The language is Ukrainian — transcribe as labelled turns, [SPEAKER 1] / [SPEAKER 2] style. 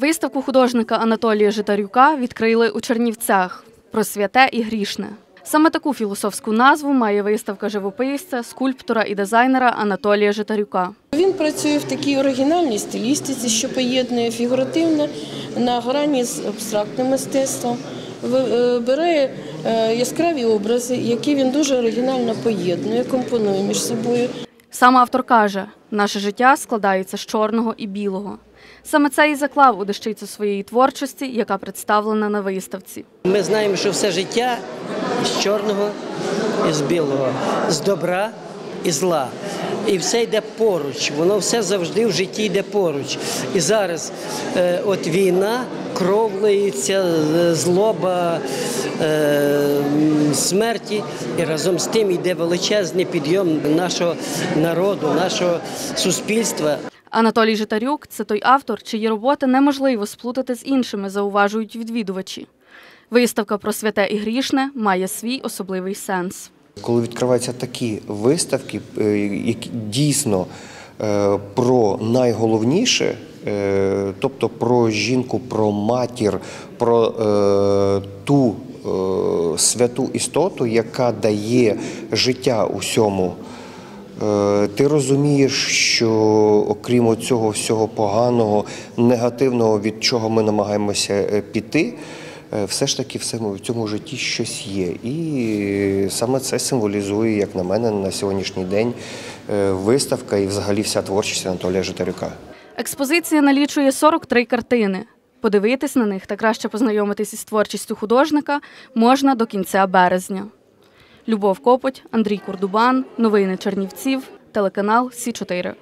[SPEAKER 1] Виставку художника Анатолія Житарюка відкрили у Чернівцях про святе і грішне. Саме таку філософську назву має виставка живописця, скульптора і дизайнера Анатолія Житарюка.
[SPEAKER 2] Він працює в такій оригінальній стилістиці, що поєднує фігуративне на грані з абстрактним мистецтвом. Е, Бере е, яскраві образи, які він дуже оригінально поєднує, компонує між собою.
[SPEAKER 1] Сам автор каже, наше життя складається з чорного і білого. Саме це і заклав у дещицю своєї творчості, яка представлена на виставці.
[SPEAKER 3] Ми знаємо, що все життя з чорного і з білого, з добра і зла. І все йде поруч, воно все завжди в житті йде поруч. І зараз е, от війна, кров лиється, е, злоба, е, смерті, і разом з тим йде величезний підйом нашого народу, нашого суспільства.
[SPEAKER 1] Анатолій Житарюк це той автор, чиї роботи неможливо сплутати з іншими, зауважують відвідувачі. Виставка про святе і грішне має свій особливий сенс.
[SPEAKER 4] Коли відкриваються такі виставки, е, які дійсно е, про найголовніше, е, тобто про жінку, про матір, про ту святу істоту, яка дає життя усьому. Е, Ти розумієш, що окрім цього всього поганого, негативного, від чого ми намагаємося е, піти, е, все ж таки в цьому, житті щось є. І саме це символізує, як на мене, на сьогоднішній день виставка і взагалі вся творчість Анатолія Житарюка.
[SPEAKER 1] Експозиція налічує 43 картини. Подивитись на них та краще познайомитись із творчістю художника можна до кінця березня. Любов Копоть, Андрій Курдубан, Новини Чернівців, телеканал Сі 4